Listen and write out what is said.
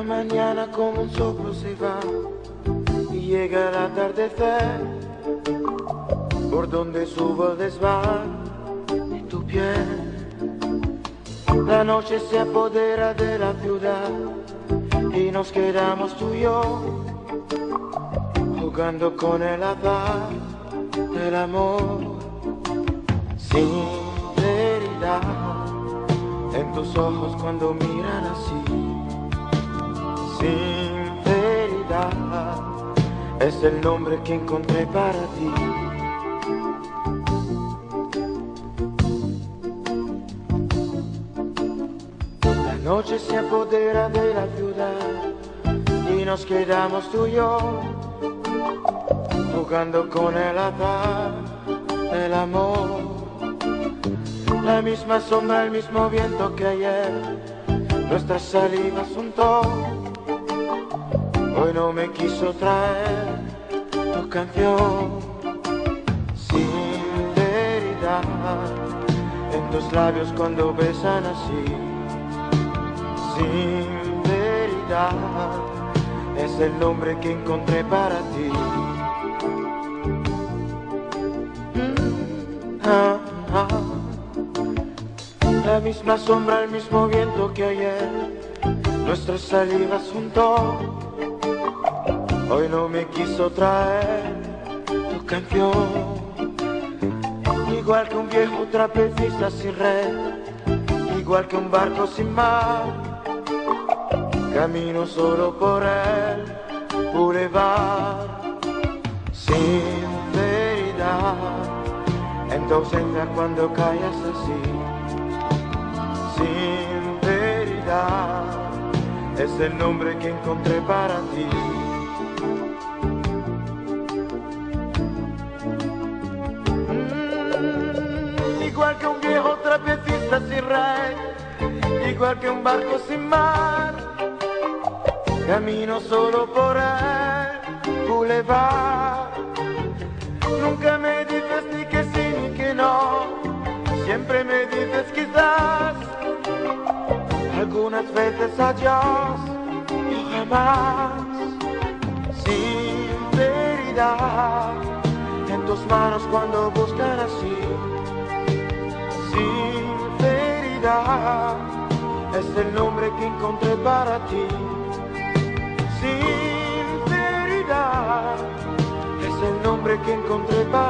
Cada mañana como un soplo se va y llega el atardecer por donde subo el desván de tu piel. La noche se apodera de la ciudad y nos quedamos tú y yo jugando con el azar del amor. Sinceridad en tus ojos cuando miran así. Sinceridad es el nombre que encontré para ti. La noche se apodera de la ciudad y nos quedamos tú y yo jugando con el azar del amor. La misma sombra, el mismo viento que ayer, nuestras salidas juntó. Hoy no me quiso traer tu canción. Sinceridad en tus labios cuando besan así. Sinceridad es el nombre que encontré para ti. Ah, ah. La misma sombra, el mismo viento que ayer, nuestras salivas juntó. Hoy no me quiso traer tu canción. Igual que un viejo trapecista sin red, igual que un barco sin mar. Camino solo por el boulevard. Sinceridad en tu ausencia cuando callas así. Sinceridad es el nombre que encontré para ti. Igual que un viejo trapecista sin rey, igual que un barco sin mar. Camino solo por el boulevard. Nunca me dices ni que sí ni que no. Siempre me dices quizás. Algunas veces adiós y jamás. Sinceridad en tus manos cuando buscan así. es el nombre que encontré para ti. Sinceridad es el nombre que encontré para ti.